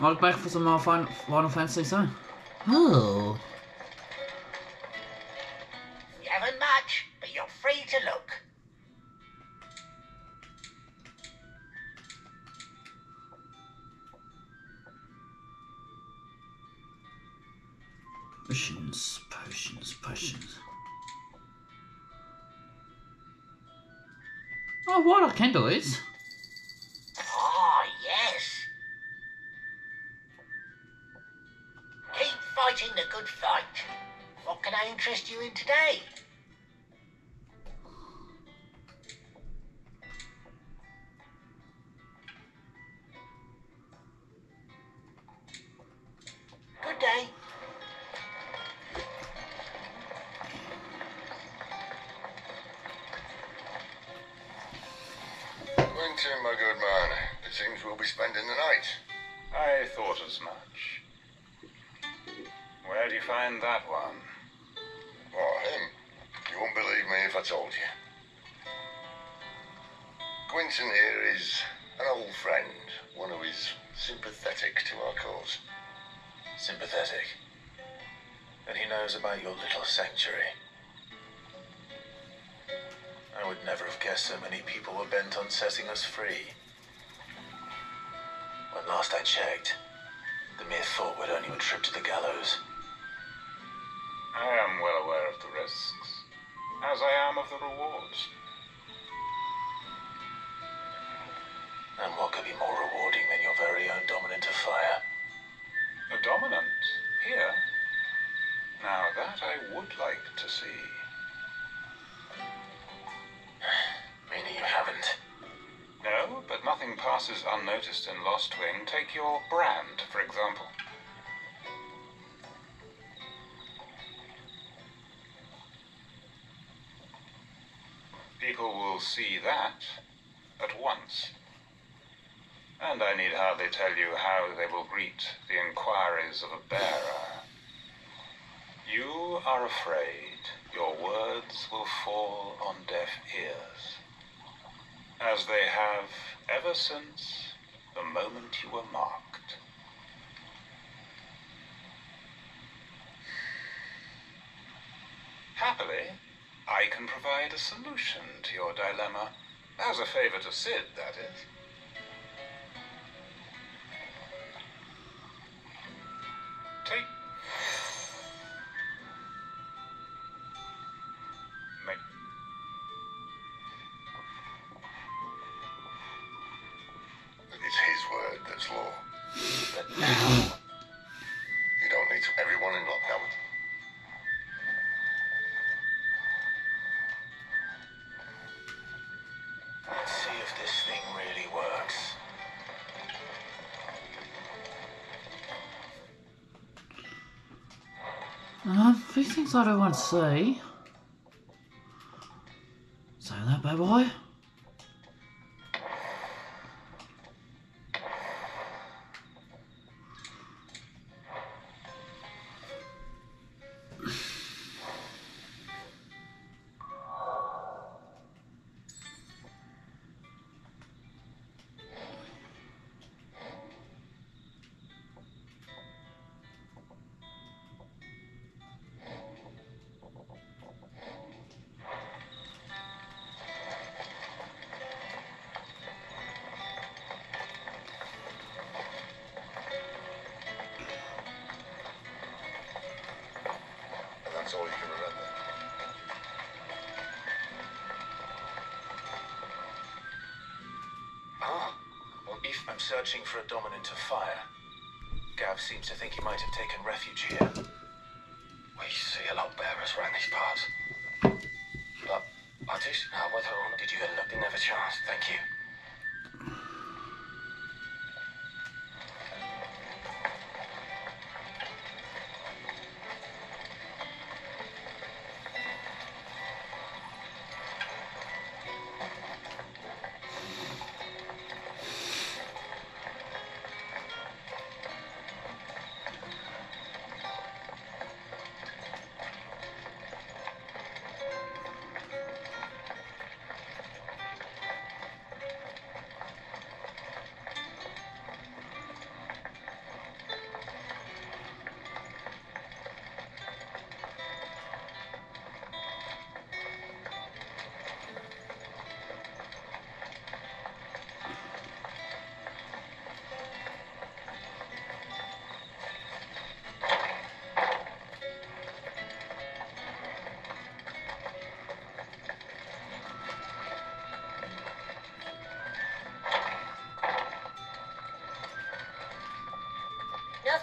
I'll look back for some more Final, Final Fantasy soon. Oh. You haven't much, but you're free to look. Potions, potions, potions. Oh, what a can do is. Ah, yes. Keep fighting the good fight. What can I interest you in today? Good day. Quentin, my good man, it seems we'll be spending the night. I thought as much. Where do you find that one? Oh, him. You won't believe me if I told you. Quinton here is an old friend, one who is sympathetic to our cause. Sympathetic. And he knows about your little sanctuary. I would never have guessed so many people were bent on setting us free. When last I checked, the mere thought would earn you a trip to the gallows. I am well aware of the risks, as I am of the rewards. And what could be more rewarding than your very own dominant of fire? A dominant here. Now that I would like to see. Passes unnoticed in Lostwing. Take your brand, for example. People will see that at once. And I need hardly tell you how they will greet the inquiries of a bearer. You are afraid your words will fall on deaf ears as they have ever since the moment you were marked. Happily, I can provide a solution to your dilemma, as a favor to Cid, that is. Um, A few things I don't want to see. Say that, bye bye. I'm searching for a dominant of fire, Gav seems to think he might have taken refuge here. We see a lot of bearers around these parts. But I just know whether or not Did you get a look? Didn't chance. Thank you.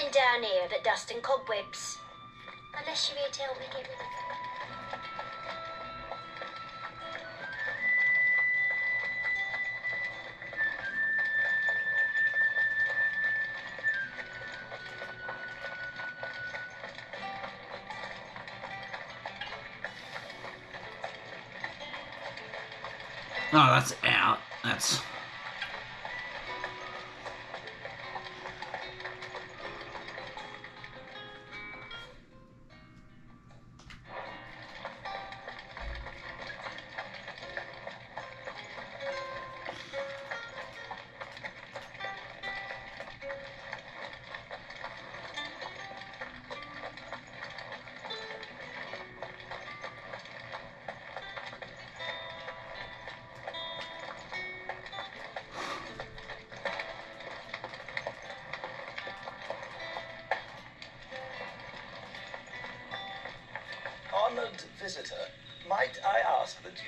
Nothing down here but dust and cobwebs. Unless you're here to help me get rid of. Oh, that's out. That's.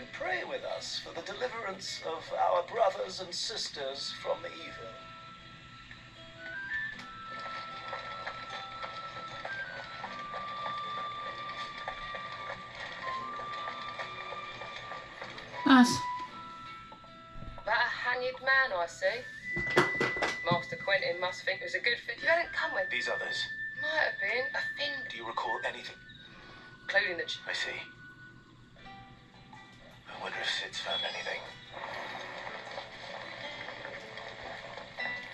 You pray with us for the deliverance of our brothers and sisters from evil? Nice. That a hanged man, I see. Master Quentin must think it was a good fit. You hadn't come with. These others, Might have been a fin, do you recall anything? including the. Ch- I see. Wonder if Cid's found anything.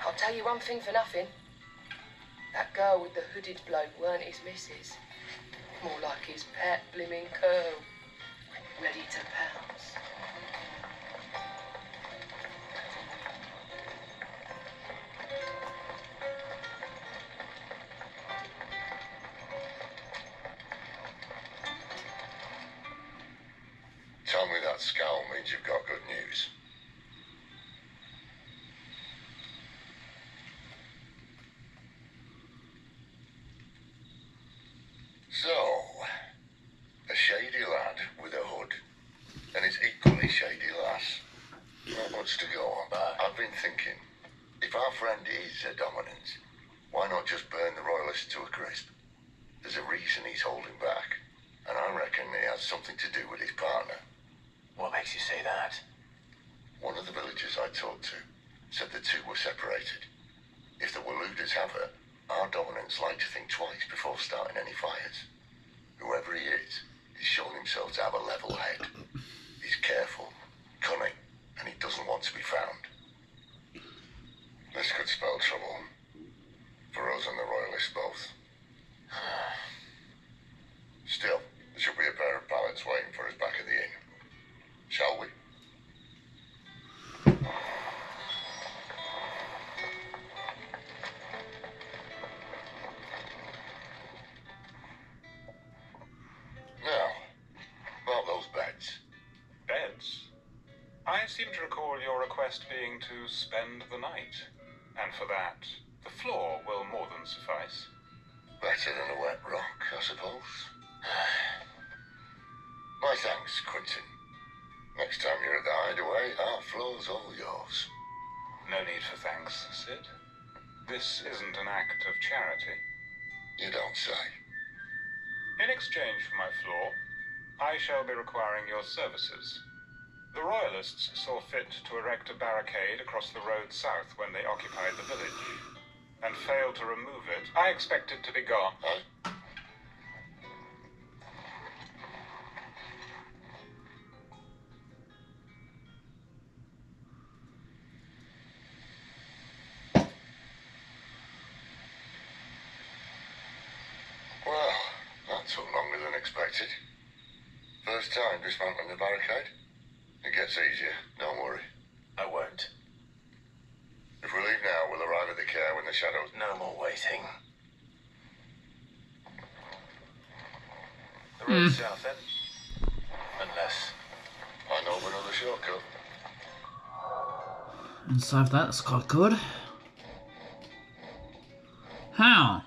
I'll tell you one thing for nothing. That girl with the hooded bloke weren't his missus. More like his pet blimmin' curl. Ready to pounce. Means you've got good news. So, a shady lad with a hood, and his equally shady lass. Much to go on, but I've been thinking, if our friend is a dominant, why not just burn the royalists to a crisp? There's a reason he's holding back, and I reckon it has something to do with his. You say that? One of the villagers I talked to said the two were separated. If the Waloeders have her, our dominants like to think twice before starting any fires. Seem to recall your request being to spend the night. And for that, the floor will more than suffice. Better than a wet rock, I suppose. My thanks, Quentin. Next time you're at the hideaway, our floor's all yours. No need for thanks, Cid. This isn't an act of charity. You don't say. In exchange for my floor, I shall be requiring your services. The Royalists saw fit to erect a barricade across the road south when they occupied the village, and failed to remove it. I expect it to be gone. Huh? Well, that took longer than expected. First time dismantling the barricade? It gets easier, don't worry. I won't. If we leave now, we'll arrive at the care when the shadows. No more waiting. The road hmm. south then? Unless. I know of another shortcut. Inside save that, that's quite good. How?